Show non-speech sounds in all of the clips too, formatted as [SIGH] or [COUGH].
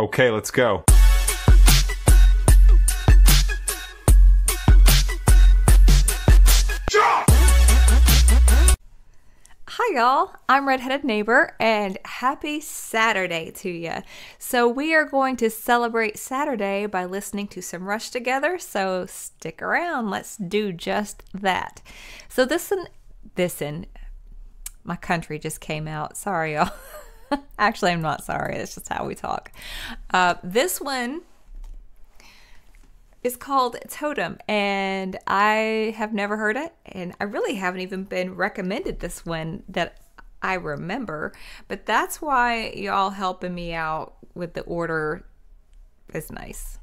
Okay, let's go. Hi, y'all. I'm Redheaded Neighbor, and happy Saturday to you. So, we are going to celebrate Saturday by listening to some Rush together. So, stick around. Let's do just that. So, this and this and my country just came out. Sorry, y'all. [LAUGHS] [LAUGHS] Actually, I'm not sorry. That's just how we talk. Uh, this one is called Totem, and I have never heard it, and I really haven't even been recommended this one that I remember. But that's why y'all helping me out with the order is nice.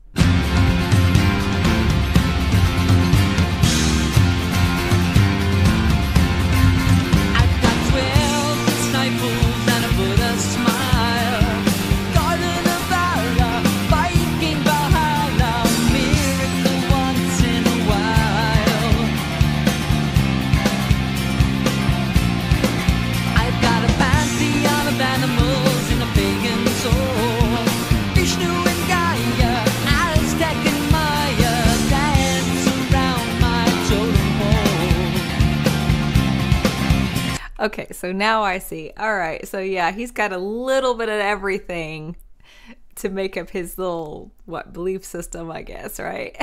Okay, so now I see. All right, so yeah, he's got a little bit of everything to make up his little what belief system, I guess, right?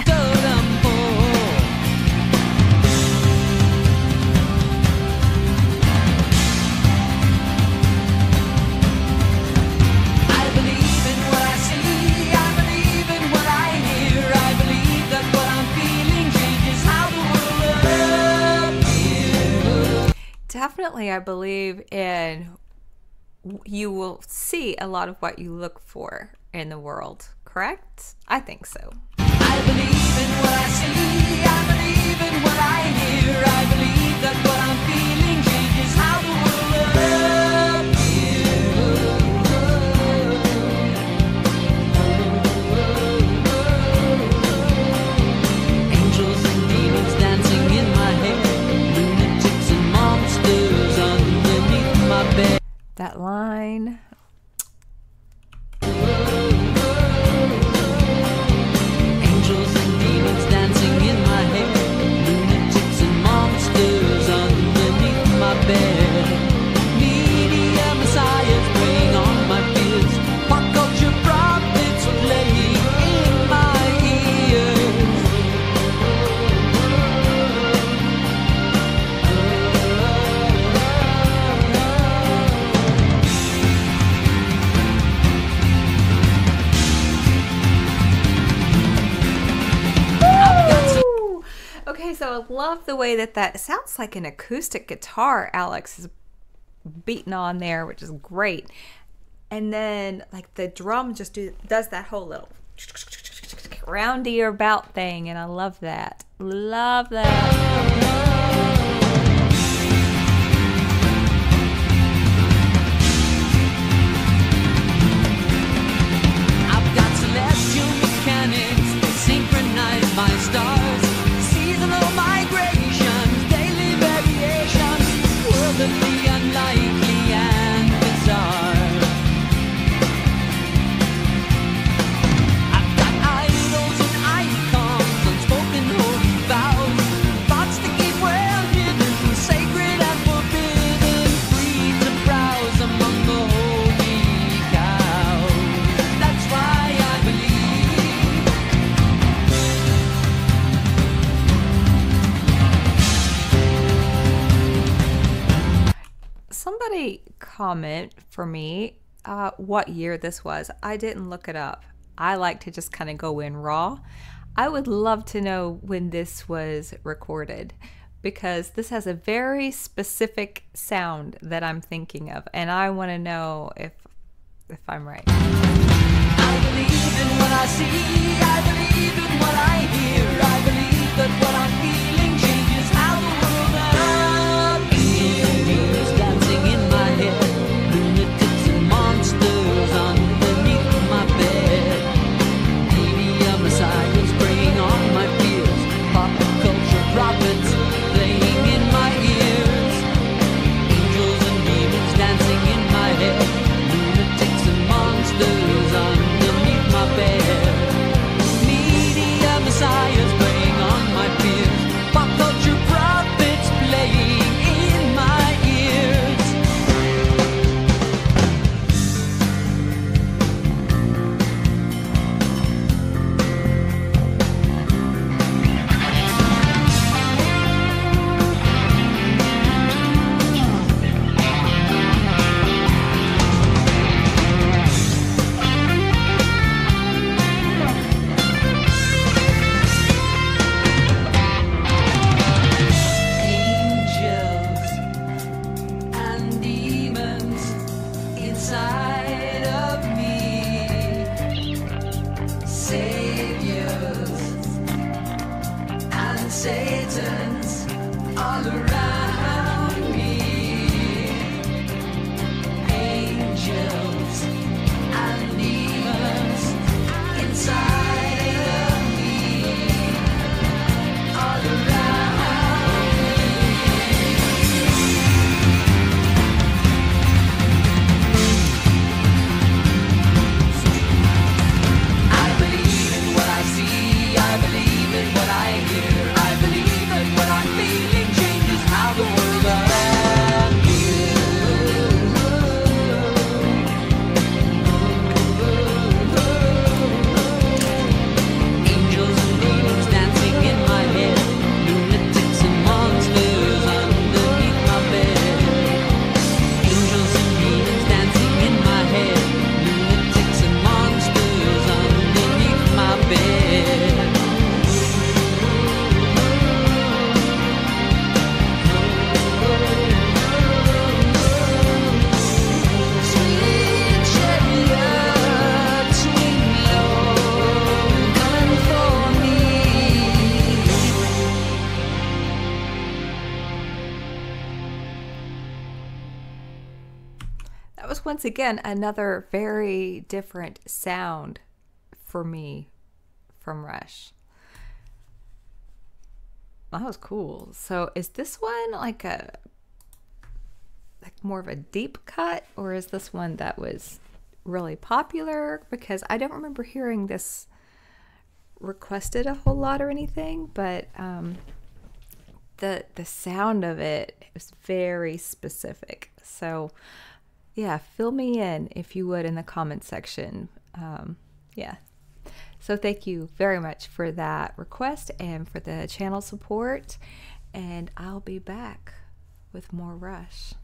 Definitely, I believe in you will see a lot of what you look for in the world, correct? I think so. I believe in what I see. I believe in what I hear. I believe Okay, so I love the way that that sounds like an acoustic guitar Alex is beating on there, which is great. And then like the drum just do, does that whole little roundy about thing, and I love that. Love that. Comment for me uh, what year this was. I didn't look it up. I like to just kind of go in raw. I would love to know when this was recorded because this has a very specific sound that I'm thinking of, and I want to know if if I'm right. I inside. That was once again another very different sound for me from Rush. That was cool. So is this one like a like more of a deep cut or is this one that was really popular because I don't remember hearing this requested a whole lot or anything, but um the the sound of it is very specific. So yeah, fill me in if you would in the comment section. Um, yeah. So thank you very much for that request and for the channel support. And I'll be back with more Rush.